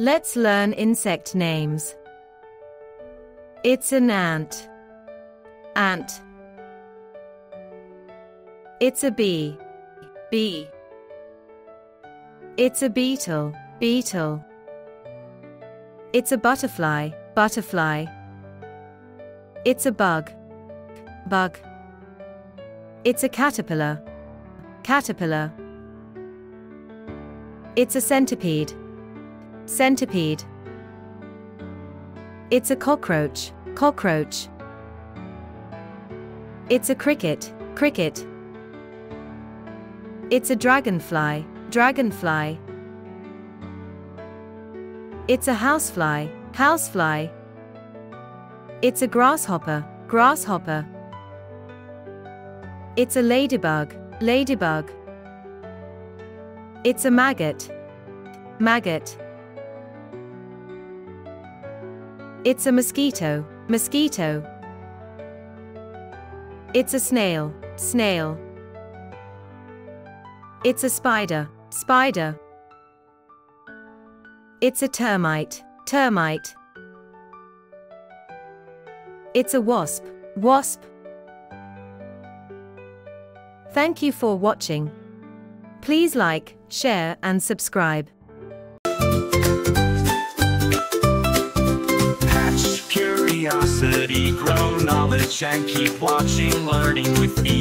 Let's learn insect names. It's an ant. Ant. It's a bee. Bee. It's a beetle. Beetle. It's a butterfly. Butterfly. It's a bug. Bug. It's a caterpillar. Caterpillar. It's a centipede. Centipede. It's a cockroach. Cockroach. It's a cricket. Cricket. It's a dragonfly. Dragonfly. It's a housefly. Housefly. It's a grasshopper. Grasshopper. It's a ladybug. Ladybug. It's a maggot. Maggot. It's a mosquito. Mosquito. It's a snail. Snail. It's a spider. Spider. It's a termite. Termite. It's a wasp. Wasp. Thank you for watching. Please like, share and subscribe. Curiosity, grow knowledge, and keep watching, learning with A.